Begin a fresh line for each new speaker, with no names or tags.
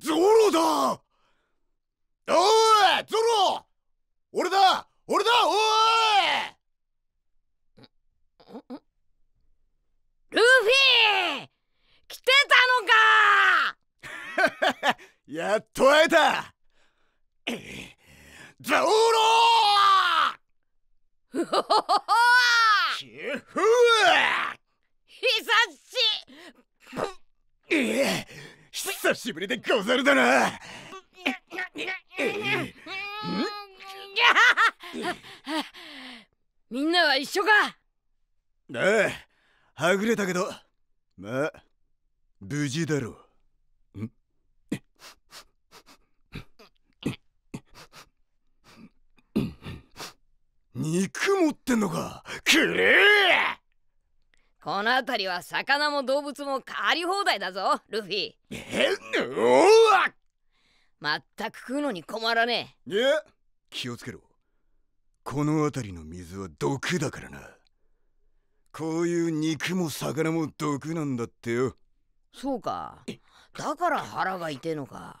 ゾロだ。おいゾロ。俺だ。俺だ。おい。
ルフィ来てた
のか。やっと会えた。ゾロ。
ふほほほ
ひふ
久しぶっ
久しぶりでござるだな。
みんなは一緒か？
ああはぐれたけどまあ無事だろう。ん？肉持ってんのか？くれ
この辺りは魚も動物も狩り放題だぞルフィ。
えおわ
まったく食うのに困らね
いや気をつけろ。この辺りの水は毒だからな。こういう肉も魚も毒なんだってよ。
えそうか。だから腹が痛えのか